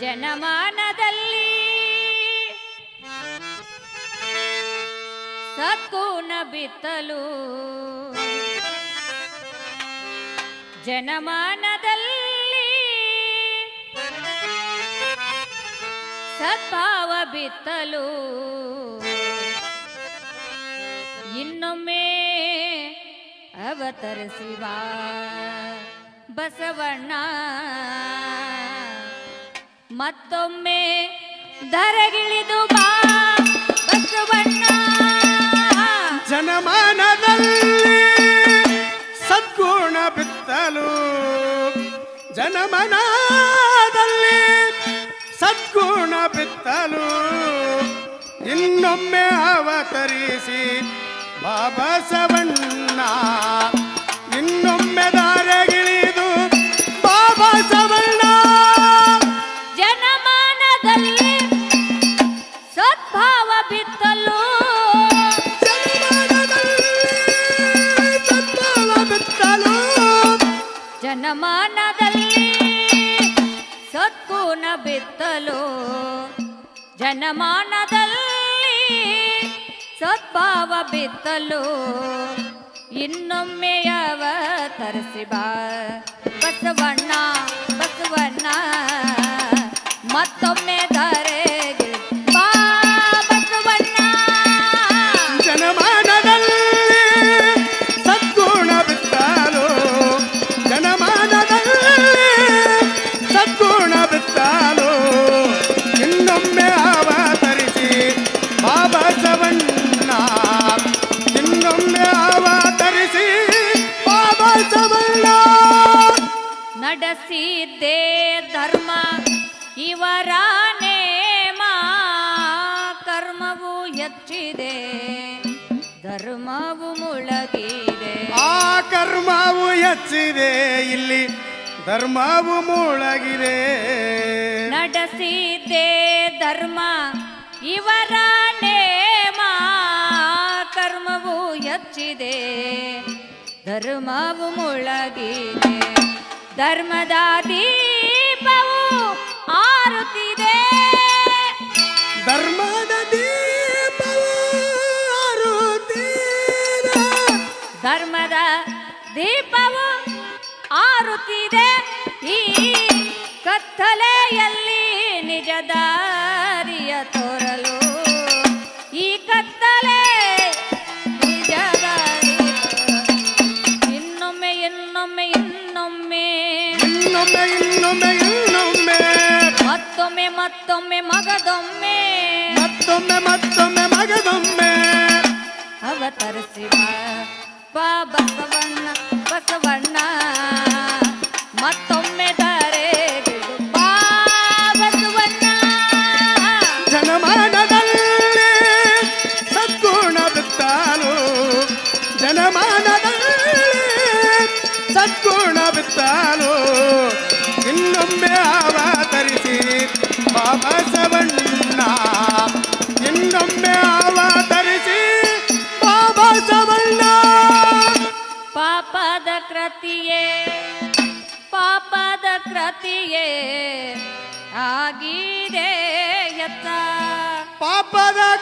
ಜನಮಾನದಲ್ಲಿ ಸದ್ಗುಣ ಬಿತ್ತಲು ಜನಮಾನದಲ್ಲಿ ಸದ್ಭಾವ ಬಿತ್ತಲು ಇನ್ನೊಮ್ಮೆ ಅವತರಿಸುವ ಬಸವಣ್ಣ. ಮತ್ತೊಮ್ಮೆ ಧರಗಿಳಿದು ಬಾ ಬಸವಣ್ಣ ಜನಮಾನದಲ್ಲಿ ಸದ್ಗುಣ ಬಿತ್ತಲು ಜನಮನದಲ್ಲಿ ಸದ್ಗುಣ ಬಿತ್ತಲು ಇನ್ನೊಮ್ಮೆ ಅವತರಿಸಿ ಬಸವಣ್ಣ ಸವಣ್ಣ ಬಿತ್ತಲು ಜನಮಾನದಲ್ಲಿ ಸದ್ಭಾವ ಬಿತ್ತಲು ಇನ್ನೊಮ್ಮೆ ತರಿಸಿ ಬಾ. ಬಸವಣ್ಣ ಬಸವಣ್ಣ ಮತ್ತೊಮ್ಮೆ ಧರೆಗೆ ನಡೆಸಿದ್ದೇ ಧರ್ಮ ಇವರ ನೇಮ ಕರ್ಮವು ಹೆಚ್ಚಿದೆ ಧರ್ಮವು ಮುಳಗಿದೆ. ಆ ಕರ್ಮವು ಹೆಚ್ಚಿದೆ ಇಲ್ಲಿ ಧರ್ಮವು ಮುಳಗಿದೆ. ನಡೆಸಿದ್ದೆ ಧರ್ಮ ಇವರ ನೇಮ ಕರ್ಮವು ಹೆಚ್ಚಿದೆ ಧರ್ಮವು ಮುಳಗಿದೆ. ಧರ್ಮದ ದೀಪವು ಆರುತ್ತಿದೆ. ಅವತರಿಸಿ ಬಾ ಬಾ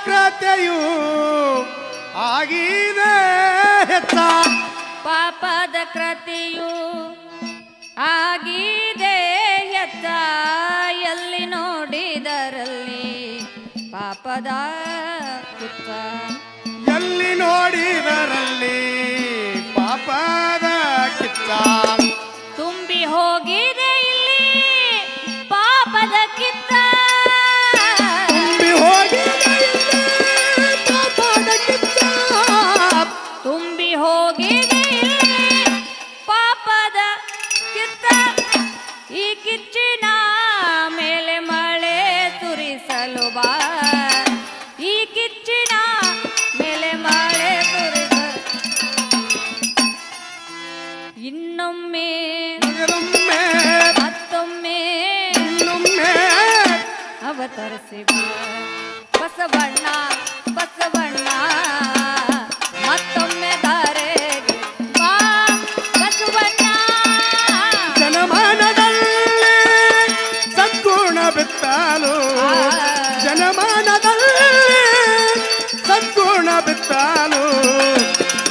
ಕೃತ್ಯವು ಆಗಿದೆ ಹೆತ್ತ. ಪಾಪದ ಕೃತಿಯು ಆಗಿದೆ ಹೆತ್ತ. ಎಲ್ಲಿ ನೋಡಿದರಲ್ಲಿ ಪಾಪದ ಎಲ್ಲಿ ನೋಡಿದರಲ್ಲಿ ಈ ಕಿಚ್ಚಿನ ಮೇಲೆ ಮಳೆ ಸುರಿಸಲು ಬಾ. ಈ ಕಿಚ್ಚಿನ ಮೇಲೆ ಮಳೆ ಸುರಿಸಲು. ಇನ್ನೊಮ್ಮೆ ಮಗದೊಮ್ಮೆ ಮತ್ತೊಮ್ಮೆ ಇನ್ನೊಮ್ಮೆ. ಅವತರಿಸಿ ಬಾ. ಬಸವಣ್ಣ ಬಸವಣ್ಣ. ಬಿತ್ತಾನು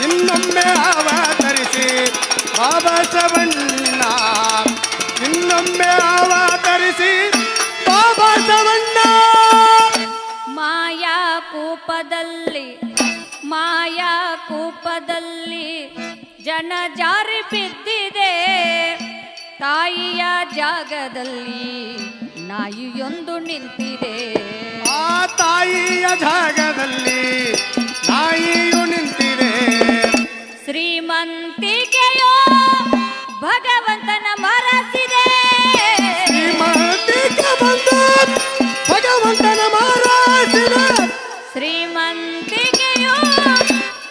ಇನ್ನೊಮ್ಮೆ ಅವತರಿಸಿ ಬಾಬಾ ಸವಣ್ಣ ಇನ್ನೊಮ್ಮೆ ಅವತರಿಸಿ ಬಾಬಾ ಸವಣ್ಣ ಮಾಯಾ ಕೂಪದಲ್ಲಿ ಮಾಯಾ ಕೂಪದಲ್ಲಿ ಜನ ಜಾರಿ ಬಿದ್ದಿದೆ. ತಾಯಿಯ ಜಾಗದಲ್ಲಿ ನಾಯಿಯೊಂದು ನಿಂತಿದೆ. ಆ ತಾಯಿಯ ಜಾಗದಲ್ಲಿ ನಾಯಿಯು ನಿಂತಿದೆ. ಶ್ರೀಮಂತಿಕೆಯೋ ಭಗವಂತನ ಮರಸಿದೆ. ಶ್ರೀಮಂತಿಕೆ ಬಂದು ಭಗವಂತನ ಮರಸಿದೆ. ಶ್ರೀಮಂತಿಕೆಯೋ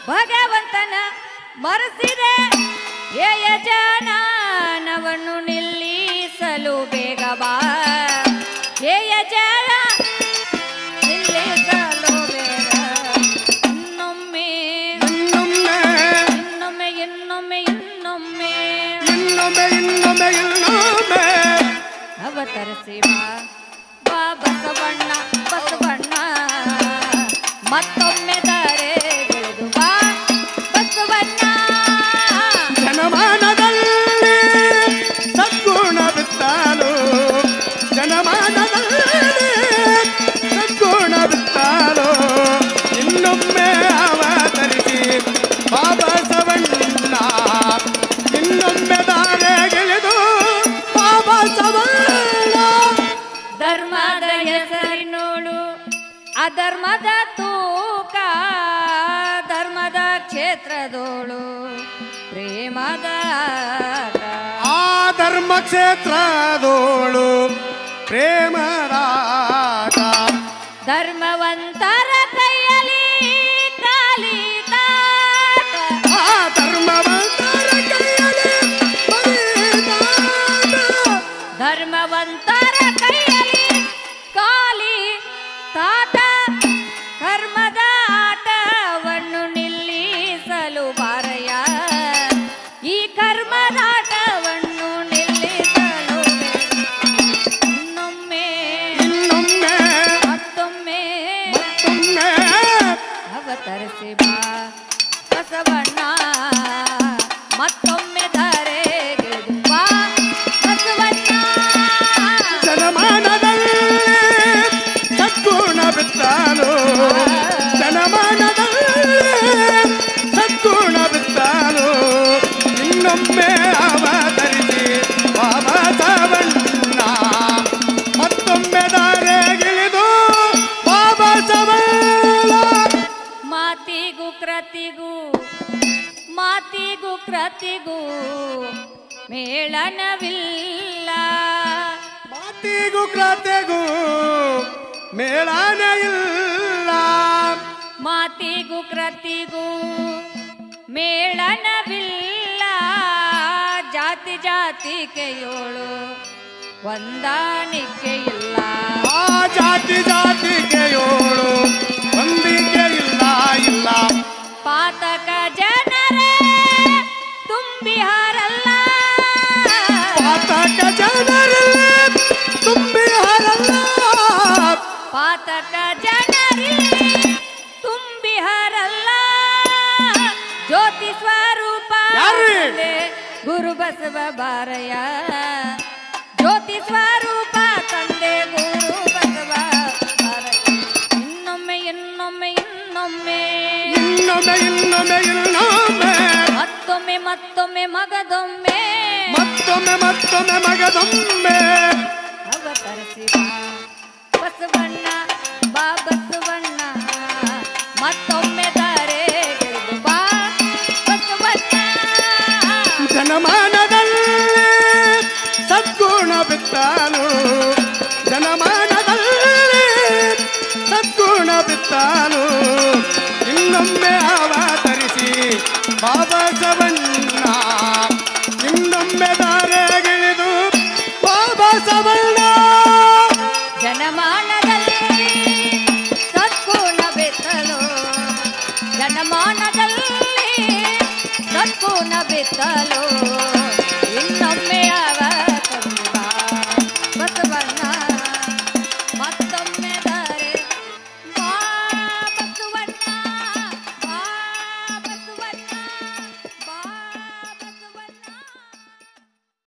ಭಗವಂತನ ಮರಸಿದೆ. ಏಯ ಜನಾನವನ್ನು ನಿಲ್ಲಿಸಲು ಬೇಗ ಬಾ. ಅಧರ್ಮದ ತೂಕ ಧರ್ಮದ ಕ್ಷೇತ್ರದೋಳು ಪ್ರೇಮದ ಆ ಧರ್ಮ ಕ್ಷೇತ್ರದೋಳು ಪ್ರೇಮರಾಟ ಮೇಳಾನೆ ಇಲ್ಲ ಮಾತಿಗೂ ಕೃತಿಗೂ ಮೇಳನವಿಲ್ಲ. ಜಾತಿ ಜಾತಿ ಜಾತಿಗೆಯೋಳು ಹೊಂದಾಣಿಕೆ ಇಲ್ಲ ಆ ಜಾತಿ ಜಾತಿಗೆಯೋಳು ಹೊಂದಿಕೆ ಇಲ್ಲ ಇಲ್ಲ. ಬಸವ ಬಾರಯ್ಯ ಜ್ಯೋತಿ ಸ್ವರೂಪ ತಂದೆ ಗುರು ಬಸವ ಬಾರಯ್ಯ ಇನ್ನೊಮ್ಮೆ ಇನ್ನೊಮ್ಮೆ ಇನ್ನೊಮ್ಮೆ ಇನ್ನೊಮ್ಮೆ ಇನ್ನೊಮ್ಮೆ ಇನ್ನೊಮ್ಮೆ ಮತ್ತೊಮ್ಮೆ ಮತ್ತೊಮ್ಮೆ ಮಗದೊಮ್ಮೆ ಮತ್ತೊಮ್ಮೆ ಮತ್ತೊಮ್ಮೆ ಮಗದೊಮ್ಮೆ ಅವತರಿಸಿ ಬಾ ಬಸವಣ್ಣ ಬಾ ಬಸವಣ್ಣ ಬಾಬಸವಣ್ಣ ಇನ್ನೊಮ್ಮೆದಾರೆಗಿಳಿದು ಬಾಬಸವಣ್ಣ ಜನಮಾನದಲ್ಲಿ ಸದ್ಗುಣ ಬೆತ್ತಲು ಜನಮಾನದಲ್ಲಿ ಸದ್ಗುಣ